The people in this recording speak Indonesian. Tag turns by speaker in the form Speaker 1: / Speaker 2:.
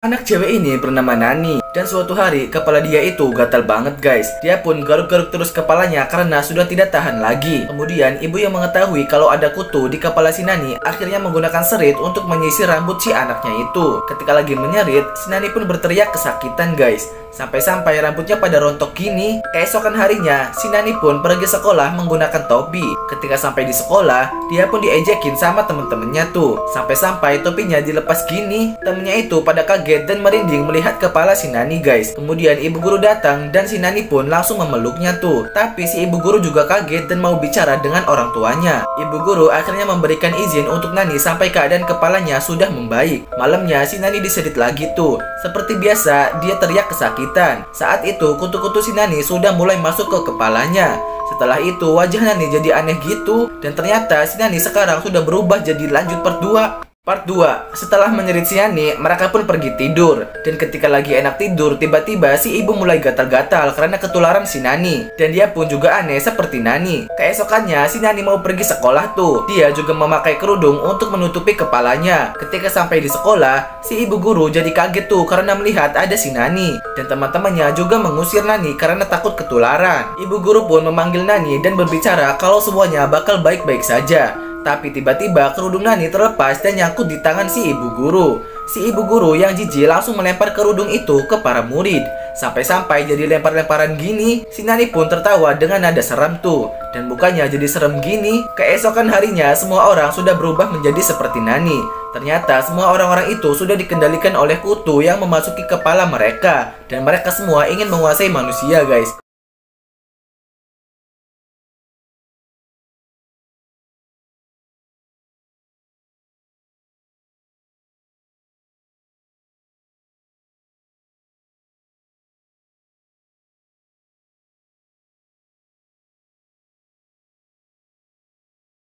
Speaker 1: Anak cewek ini bernama Nani dan suatu hari kepala dia itu gatal banget guys. Dia pun garuk-garuk terus kepalanya karena sudah tidak tahan lagi. Kemudian ibu yang mengetahui kalau ada kutu di kepala si Nani akhirnya menggunakan serit untuk menyisir rambut si anaknya itu. Ketika lagi menyerit, si Nani pun berteriak kesakitan guys. Sampai-sampai rambutnya pada rontok gini. Keesokan harinya, si Nani pun pergi sekolah menggunakan topi. Ketika sampai di sekolah, dia pun diejekin sama temen-temennya tuh. Sampai-sampai topinya dilepas gini. Temennya itu pada kaget kaget dan merinding melihat kepala si Nani guys. Kemudian ibu guru datang dan si Nani pun langsung memeluknya tuh. Tapi si ibu guru juga kaget dan mau bicara dengan orang tuanya. Ibu guru akhirnya memberikan izin untuk Nani sampai keadaan kepalanya sudah membaik. Malamnya si Nani disedit lagi tuh. Seperti biasa dia teriak kesakitan. Saat itu kutu-kutu si Nani sudah mulai masuk ke kepalanya. Setelah itu wajah Nani jadi aneh gitu dan ternyata si Nani sekarang sudah berubah jadi lanjut 2. Part 2, setelah menyerit si Nani, mereka pun pergi tidur. Dan ketika lagi enak tidur, tiba-tiba si ibu mulai gatal-gatal karena ketularan si Nani. Dan dia pun juga aneh seperti Nani. Keesokannya, si Nani mau pergi sekolah tuh. Dia juga memakai kerudung untuk menutupi kepalanya. Ketika sampai di sekolah, si ibu guru jadi kaget tuh karena melihat ada si Nani. Dan teman-temannya juga mengusir Nani karena takut ketularan. Ibu guru pun memanggil Nani dan berbicara kalau semuanya bakal baik-baik saja. Tapi tiba-tiba kerudung Nani terlepas dan nyangkut di tangan si ibu guru. Si ibu guru yang jijik langsung melempar kerudung itu ke para murid. Sampai-sampai jadi lempar-lemparan gini, si Nani pun tertawa dengan nada seram tuh. Dan bukannya jadi serem gini, keesokan harinya semua orang sudah berubah menjadi seperti Nani. Ternyata semua orang-orang itu sudah dikendalikan oleh kutu yang memasuki kepala mereka. Dan mereka semua ingin menguasai manusia guys.